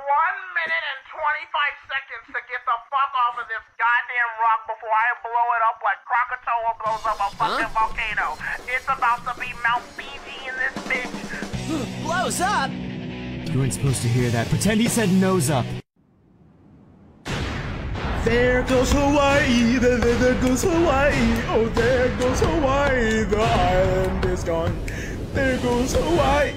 one minute and 25 seconds to get the fuck off of this goddamn rock before I blow it up like Krakatoa blows up a fucking volcano. It's about to be Mount Fiji in this bitch. Blows up? You weren't supposed to hear that. Pretend he said nose up. There goes Hawaii, there, there goes Hawaii, oh there goes Hawaii, the island is gone. There goes Hawaii.